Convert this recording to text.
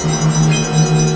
えっ?